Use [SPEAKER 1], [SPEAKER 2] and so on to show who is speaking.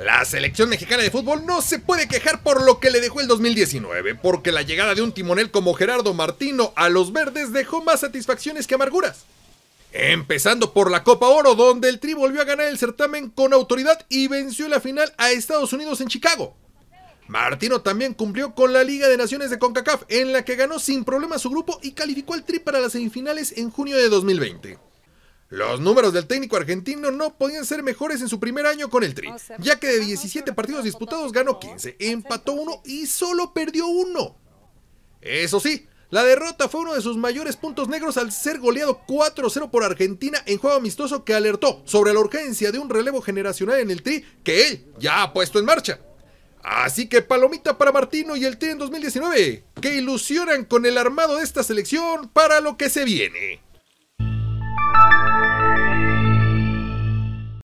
[SPEAKER 1] La selección mexicana de fútbol no se puede quejar por lo que le dejó el 2019, porque la llegada de un timonel como Gerardo Martino a los verdes dejó más satisfacciones que amarguras. Empezando por la Copa Oro, donde el Tri volvió a ganar el certamen con autoridad y venció la final a Estados Unidos en Chicago. Martino también cumplió con la Liga de Naciones de CONCACAF, en la que ganó sin problema su grupo y calificó al Tri para las semifinales en junio de 2020. Los números del técnico argentino no podían ser mejores en su primer año con el Tri, ya que de 17 partidos disputados ganó 15, empató uno y solo perdió uno. Eso sí, la derrota fue uno de sus mayores puntos negros al ser goleado 4-0 por Argentina en juego amistoso que alertó sobre la urgencia de un relevo generacional en el Tri que él ya ha puesto en marcha. Así que palomita para Martino y el Tri en 2019, que ilusionan con el armado de esta selección para lo que se viene.